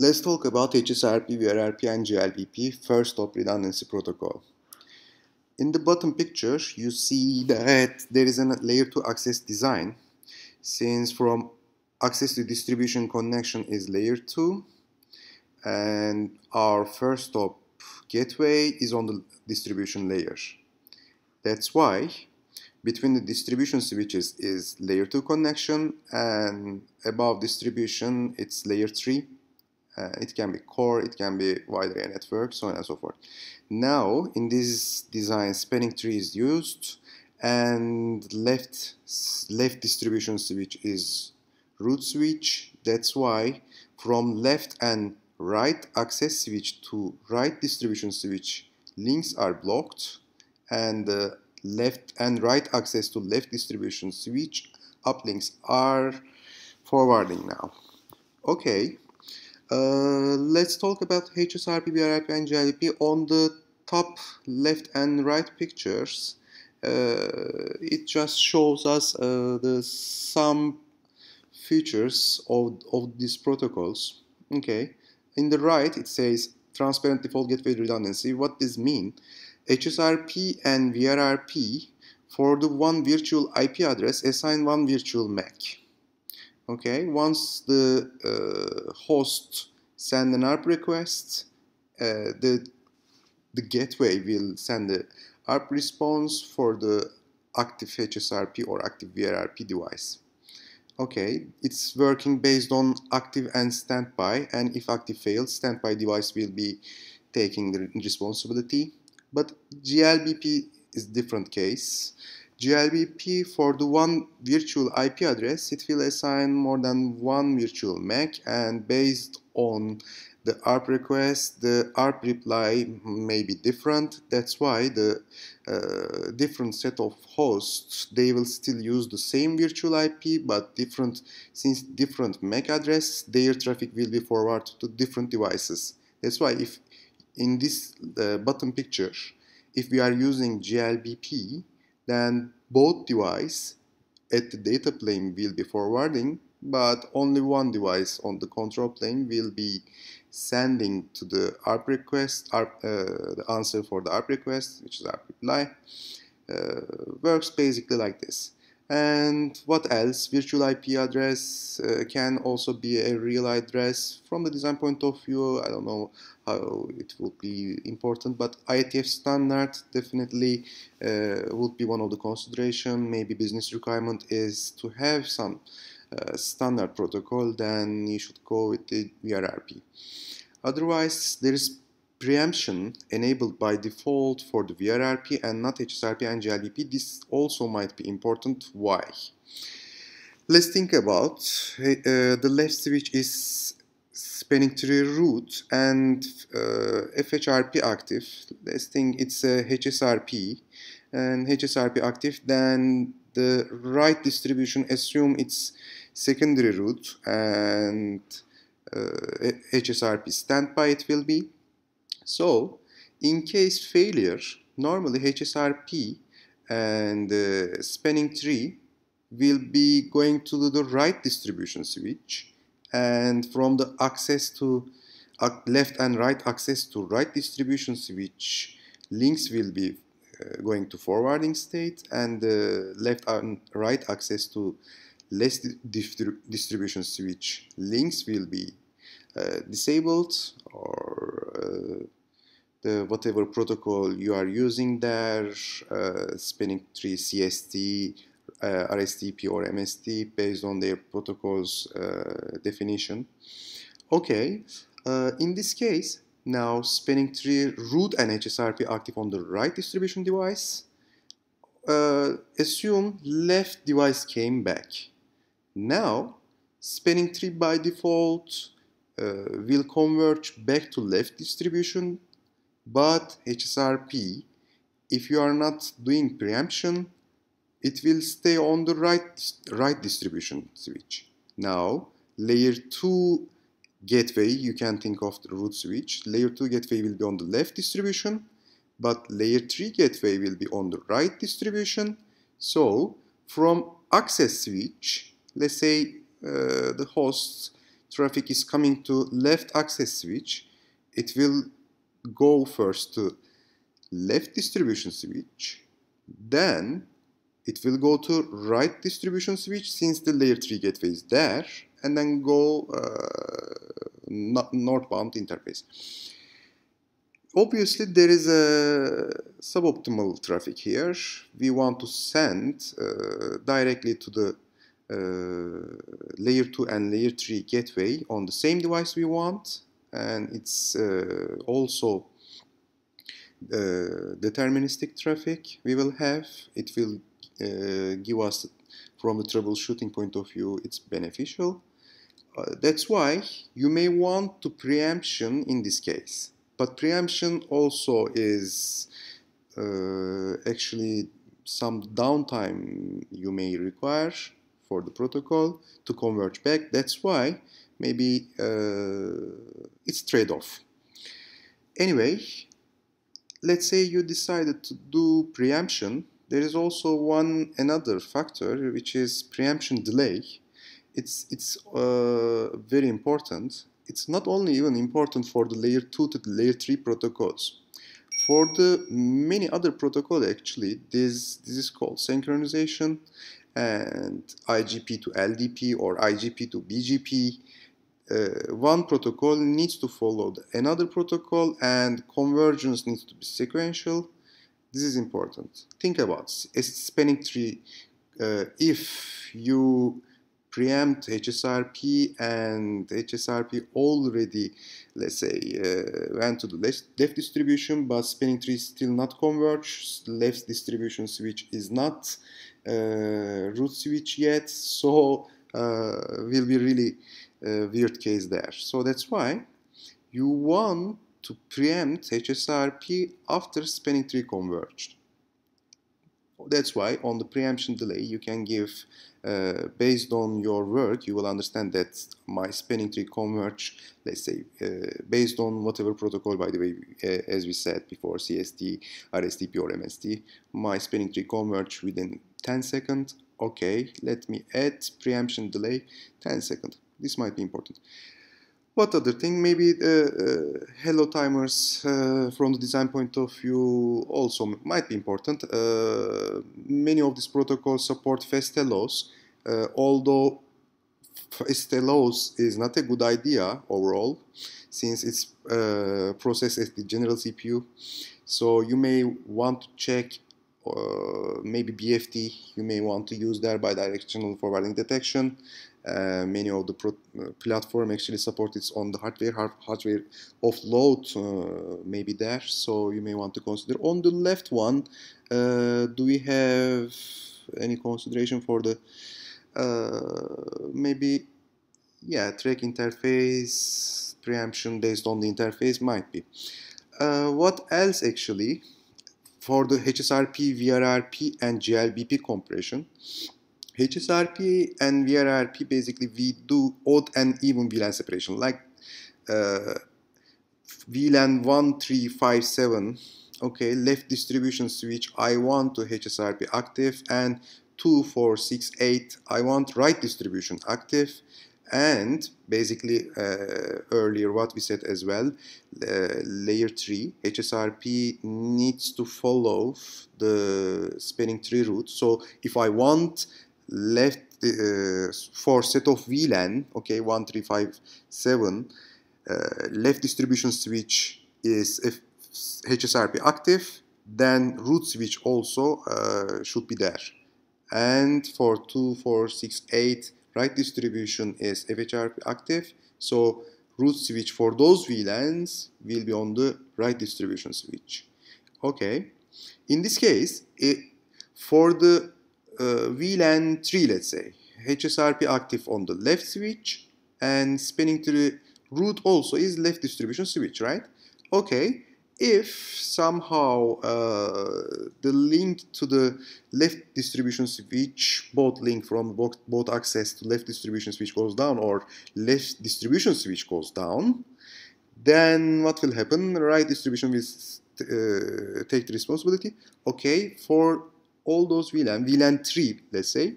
Let's talk about HSRP, VRRP, and GLBP, first hop redundancy protocol. In the bottom picture, you see that there is a layer 2 access design. Since from access to distribution connection is layer 2, and our first hop gateway is on the distribution layer. That's why between the distribution switches is layer 2 connection and above distribution it's layer 3 uh, it can be core, it can be wide area network, so on and so forth. Now, in this design, spanning tree is used, and left left distribution switch is root switch. That's why from left and right access switch to right distribution switch links are blocked, and the left and right access to left distribution switch uplinks are forwarding now. Okay, uh, let's talk about HSRP, VRRP, and GLBP on the top left and right pictures. Uh, it just shows us uh, the some features of, of these protocols. Okay, in the right it says transparent default gateway redundancy. What does mean? HSRP and VRRP for the one virtual IP address assign one virtual MAC okay once the uh, host send an ARP request uh, the the gateway will send the ARP response for the active HSRP or active VRRP device. Okay it's working based on active and standby and if active fails standby device will be taking the responsibility. But GLBP is different case GLBP for the one virtual IP address, it will assign more than one virtual MAC and based on the ARP request, the ARP reply may be different. That's why the uh, different set of hosts, they will still use the same virtual IP, but different, since different MAC address, their traffic will be forwarded to different devices. That's why if in this uh, bottom picture, if we are using GLBP, then both device at the data plane will be forwarding but only one device on the control plane will be sending to the ARP request, ARP, uh, the answer for the ARP request, which is ARP reply, uh, works basically like this. And what else? Virtual IP address uh, can also be a real address. From the design point of view, I don't know how it will be important, but IETF standard definitely uh, would be one of the consideration. Maybe business requirement is to have some uh, standard protocol, then you should go with the VRRP. Otherwise, there is preemption enabled by default for the VRRP and not HSRP and GLBP. This also might be important. Why? Let's think about uh, the left switch is spanning tree root and uh, FHRP active. Let's think it's a HSRP and HSRP active. Then the right distribution assume it's secondary root and uh, HSRP standby it will be so, in case failure, normally HSRP and uh, spanning tree will be going to the right distribution switch and from the access to uh, left and right access to right distribution switch links will be uh, going to forwarding state and uh, left and right access to less distribution switch links will be uh, disabled or uh, the whatever protocol you are using there, uh, spanning tree CST, uh, RSTP or MST based on their protocol's uh, definition. Okay, uh, in this case, now spanning tree root and HSRP active on the right distribution device. Uh, assume left device came back. Now, spanning tree by default uh, will converge back to left distribution but HSRP, if you are not doing preemption, it will stay on the right, right distribution switch. Now, layer 2 gateway, you can think of the root switch. Layer 2 gateway will be on the left distribution, but layer 3 gateway will be on the right distribution. So, from access switch, let's say uh, the hosts traffic is coming to left access switch, it will go first to left distribution switch, then it will go to right distribution switch since the layer 3 gateway is there, and then go uh, northbound interface. Obviously, there is a suboptimal traffic here. We want to send uh, directly to the uh, layer 2 and layer 3 gateway on the same device we want and it's uh, also uh, deterministic traffic we will have. It will uh, give us from the troubleshooting point of view it's beneficial. That's why you may want to preemption in this case. But preemption also is actually some downtime you may require for the protocol to converge back. That's why maybe uh, it's trade-off. Anyway, let's say you decided to do preemption. There is also one another factor which is preemption delay. It's it's uh, very important. It's not only even important for the layer 2 to the layer 3 protocols. For the many other protocols actually, this, this is called synchronization and IGP to LDP or IGP to BGP. Uh, one protocol needs to follow another protocol and convergence needs to be sequential. This is important. Think about a spanning tree. Uh, if you preempt HSRP and HSRP already, let's say, uh, went to the left, distribution, but spanning tree still not converged, left distribution switch is not uh, root switch yet, so will be really a weird case there. So that's why you want to preempt HSRP after spanning tree converged. That's why on the preemption delay you can give uh, based on your work you will understand that my spanning tree converge let's say uh, based on whatever protocol by the way uh, as we said before CST, RSTP or MST my spanning tree converge within 10 seconds okay let me add preemption delay 10 seconds this might be important what other thing? Maybe uh, uh, hello timers uh, from the design point of view also might be important. Uh, many of these protocols support fast hellos, uh, although fast hellos is not a good idea overall, since it's uh, processed at the general CPU. So you may want to check maybe BFD you may want to use there bidirectional forwarding detection. Uh, many of the uh, platform actually support it on the hardware hard hardware offload uh, maybe there. So you may want to consider on the left one uh, do we have any consideration for the uh, maybe yeah track interface preemption based on the interface might be. Uh, what else actually for the HSRP, VRRP and GLBP compression. HSRP and VRRP basically we do odd and even VLAN separation. Like uh, VLAN 1357 okay left distribution switch I want to HSRP active and 2468 I want right distribution active and basically uh, earlier what we said as well uh, layer 3 HSRP needs to follow the spanning tree root so if I want left uh, for set of VLAN, okay, 1357, uh, left distribution switch is if HSRP active, then root switch also uh, should be there. And for 2468, right distribution is FHRP active, so root switch for those VLANs will be on the right distribution switch. Okay, in this case, it, for the uh, VLAN 3, let's say, HSRP active on the left switch and spanning tree root also is left distribution switch, right? Okay, if somehow uh, the link to the left distribution switch, both link from both, access to left distribution switch goes down or left distribution switch goes down, then what will happen? Right distribution will uh, take the responsibility. Okay, for all those VLAN, VLAN 3, let's say,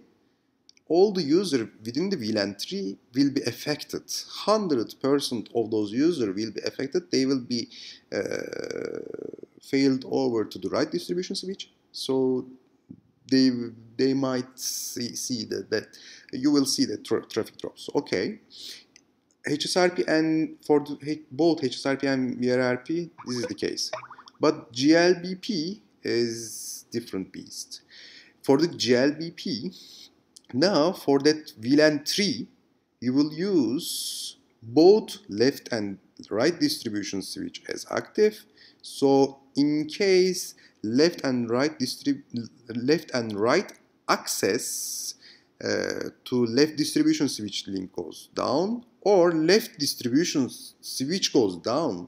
all the user within the VLAN tree will be affected. 100% of those users will be affected. They will be uh, failed over to the right distribution switch. So they they might see, see that, that you will see that tra traffic drops. Okay. HSRP and for the, both HSRP and VRRP, this is the case. But GLBP is different beast. For the GLBP, now for that VLAN 3, you will use both left and right distribution switch as active. So in case left and right left and right access uh, to left distribution switch link goes down or left distribution switch goes down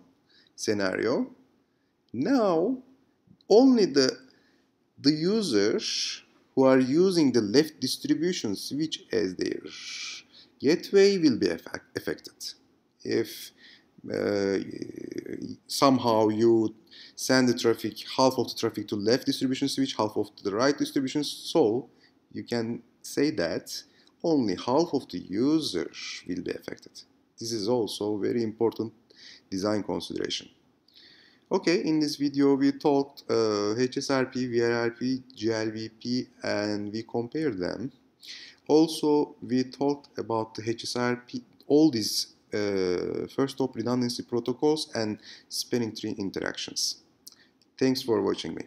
scenario, now only the the users who are using the left distribution switch as their gateway will be affected. If uh, somehow you send the traffic, half of the traffic to left distribution switch, half of the right distribution, so you can say that only half of the users will be affected. This is also very important design consideration. Okay, in this video we talked uh, HSRP, VRRP, GLBP and we compared them. Also, we talked about the HSRP, all these uh, first hop redundancy protocols and spanning tree interactions. Thanks for watching me.